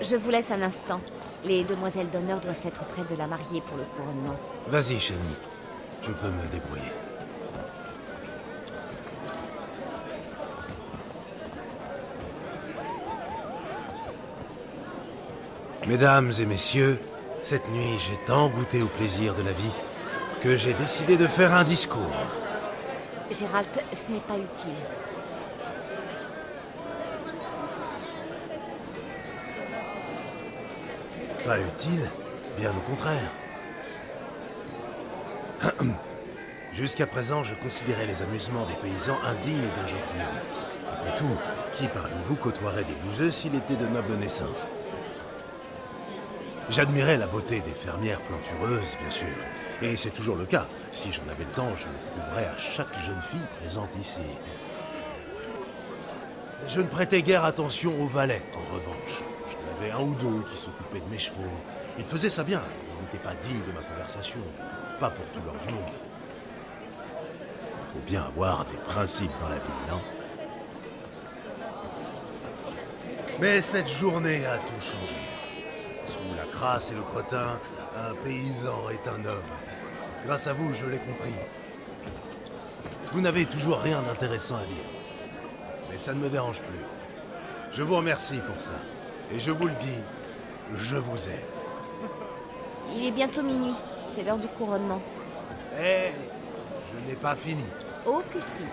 Je vous laisse un instant. Les demoiselles d'honneur doivent être près de la mariée pour le couronnement. Vas-y, Shani. Je peux me débrouiller. Mesdames et messieurs, cette nuit, j'ai tant goûté au plaisir de la vie que j'ai décidé de faire un discours. Gérald, ce n'est pas utile. Pas utile, bien au contraire. Jusqu'à présent, je considérais les amusements des paysans indignes d'un gentilhomme. Après tout, qui parmi vous côtoierait des bouseux s'il était de noble naissance? J'admirais la beauté des fermières plantureuses, bien sûr. Et c'est toujours le cas. Si j'en avais le temps, je le prouverais à chaque jeune fille présente ici. Je ne prêtais guère attention aux valets, en revanche. J'en avais un ou deux qui s'occupaient de mes chevaux. Ils faisaient ça bien. Ils n'étaient pas dignes de ma conversation. Pas pour tout l'or du monde. Il faut bien avoir des principes dans la vie, non? Mais cette journée a tout changé. Sous la crasse et le cretin, un paysan est un homme. Grâce à vous, je l'ai compris. Vous n'avez toujours rien d'intéressant à dire. Mais ça ne me dérange plus. Je vous remercie pour ça. Et je vous le dis, je vous aime. Il est bientôt minuit. C'est l'heure du couronnement. Eh, je n'ai pas fini. Oh que si.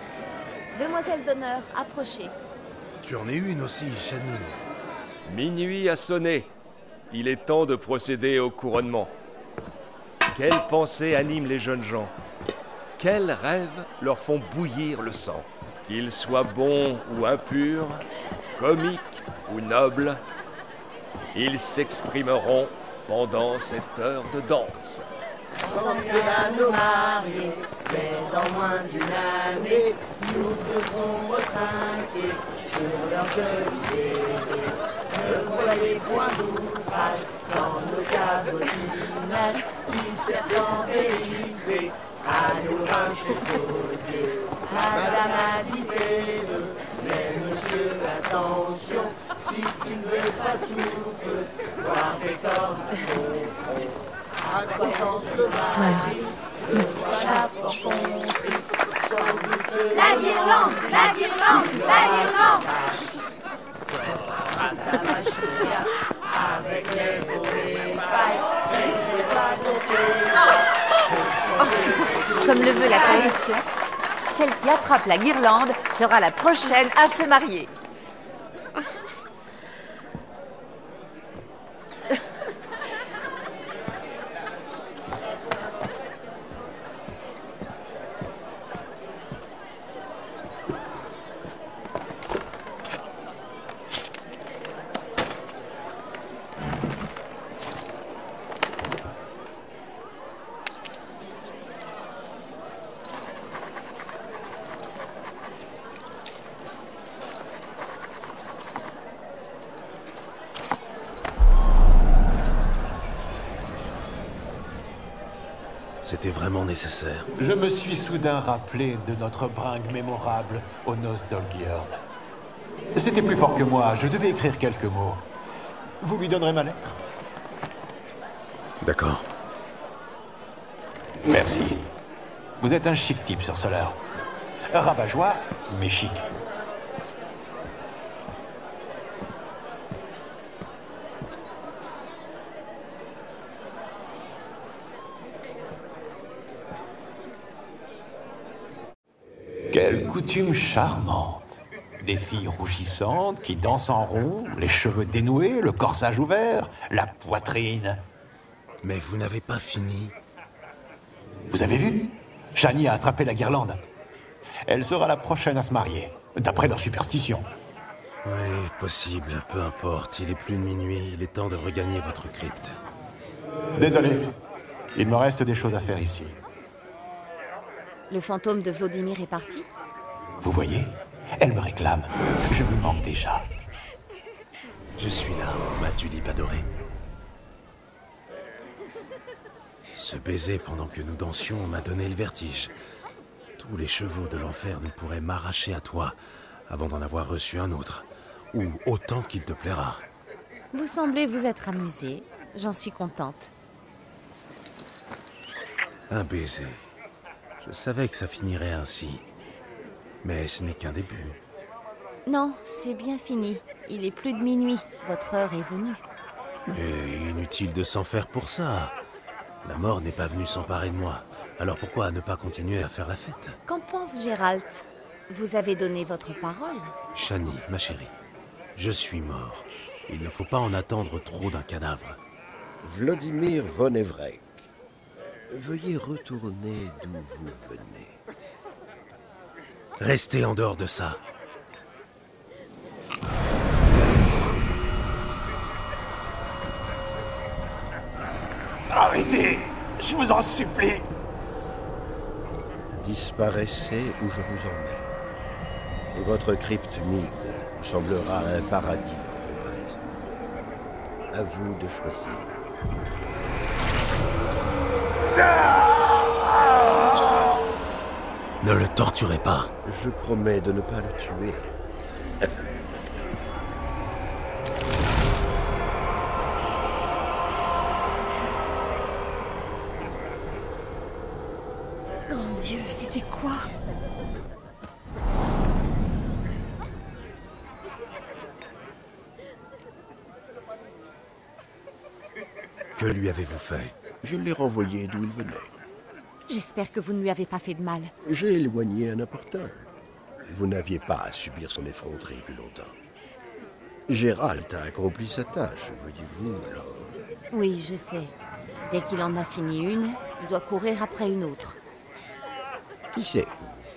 Demoiselle d'honneur, approchez. Tu en es une aussi, Chani. Minuit a sonné. Il est temps de procéder au couronnement. Quelles pensées animent les jeunes gens? Quels rêves leur font bouillir le sang? Qu'ils soient bons ou impurs, comiques ou nobles, ils s'exprimeront pendant cette heure de danse. À nos mariés, mais dans moins d'une année, nous devrons retrinquer pour leur jolie Ne voyez point d'ouvrage dans nos cabotinades qui servent en vérité à nous rincer aux yeux. Madame a dit ses voeux, mais monsieur, attention, si tu ne veux pas soupe, voir des cornes front. Sois La guirlande, la guirlande, la guirlande Avec les Comme le veut la tradition, celle qui attrape la guirlande sera la prochaine à se marier. C'était vraiment nécessaire. Je me suis soudain rappelé de notre bringue mémorable aux noces d'Olgierd. C'était plus fort que moi, je devais écrire quelques mots. Vous lui donnerez ma lettre D'accord. Merci. Vous êtes un chic type, Sir Solar. Rabat-joie, mais chic. Quelle coutume charmante Des filles rougissantes qui dansent en rond, les cheveux dénoués, le corsage ouvert, la poitrine. Mais vous n'avez pas fini. Vous avez vu? Shani a attrapé la guirlande. Elle sera la prochaine à se marier, d'après leur superstition. Oui, possible, peu importe. Il est plus de minuit, il est temps de regagner votre crypte. Désolé, il me reste des choses à faire ici. Le fantôme de Vladimir est parti Vous voyez Elle me réclame. Je me manque déjà. Je suis là, ma tulipe adorée. Ce baiser pendant que nous dansions m'a donné le vertige. Tous les chevaux de l'enfer ne pourraient m'arracher à toi avant d'en avoir reçu un autre, ou autant qu'il te plaira. Vous semblez vous être amusé. J'en suis contente. Un baiser. Je savais que ça finirait ainsi. Mais ce n'est qu'un début. Non, c'est bien fini. Il est plus de minuit. Votre heure est venue. Mais inutile de s'en faire pour ça. La mort n'est pas venue s'emparer de moi. Alors pourquoi ne pas continuer à faire la fête? Qu'en pense Gérald? Vous avez donné votre parole Shani, ma chérie, je suis mort. Il ne faut pas en attendre trop d'un cadavre. Vladimir Von veuillez retourner d'où vous venez. Restez en dehors de ça. Arrêtez Je vous en supplie Disparaissez où je vous emmène. Et votre crypte mide vous semblera un paradis en comparaison. À vous de choisir. Ne le torturez pas. Je promets de ne pas le tuer. Grand Dieu, c'était quoi? Que lui avez-vous fait? Je l'ai renvoyé d'où il venait. J'espère que vous ne lui avez pas fait de mal. J'ai éloigné un importun. Vous n'aviez pas à subir son effronterie plus longtemps. Gérald a accompli sa tâche, voyez-vous, alors. Oui, je sais. Dès qu'il en a fini une, il doit courir après une autre. Qui sait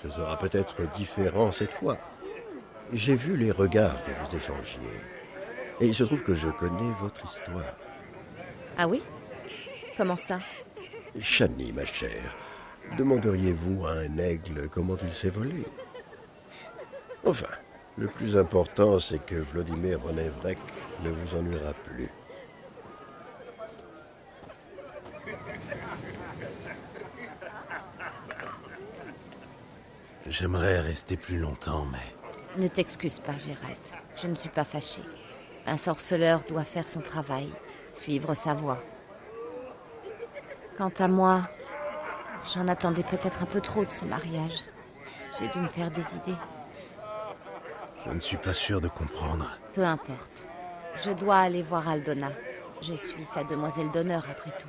Ce sera peut-être différent cette fois. J'ai vu les regards que vous échangiez. Et il se trouve que je connais votre histoire. Ah oui? Comment ça Chani, ma chère, demanderiez-vous à un aigle comment il s'est volé Enfin, le plus important, c'est que Vladimir Von Evrek ne vous ennuiera plus. J'aimerais rester plus longtemps, mais... Ne t'excuse pas, Gérald. Je ne suis pas fâchée. Un sorceleur doit faire son travail, suivre sa voie. Quant à moi, j'en attendais peut-être un peu trop de ce mariage. J'ai dû me faire des idées. Je ne suis pas sûr de comprendre. Peu importe. Je dois aller voir Aldona. Je suis sa demoiselle d'honneur après tout.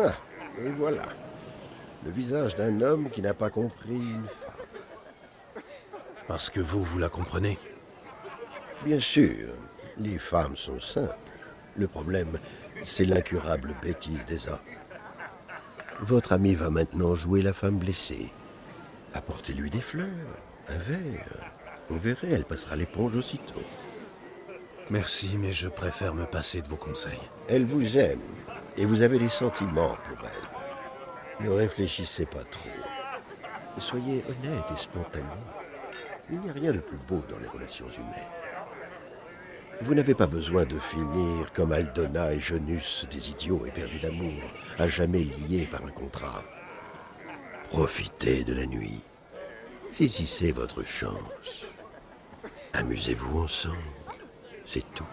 Ah, et voilà. Le visage d'un homme qui n'a pas compris une femme. Parce que vous, vous la comprenez Bien sûr, les femmes sont simples. Le problème, c'est l'incurable bêtise des hommes. Votre ami va maintenant jouer la femme blessée. Apportez-lui des fleurs, un verre. Vous verrez, elle passera l'éponge aussitôt. Merci, mais je préfère me passer de vos conseils. Elle vous aime et vous avez des sentiments pour elle. Ne réfléchissez pas trop. Soyez honnête et spontané. Il n'y a rien de plus beau dans les relations humaines. Vous n'avez pas besoin de finir comme Aldona et Genus, des idiots éperdus d'amour, à jamais liés par un contrat. Profitez de la nuit. Saisissez votre chance. Amusez-vous ensemble. C'est tout.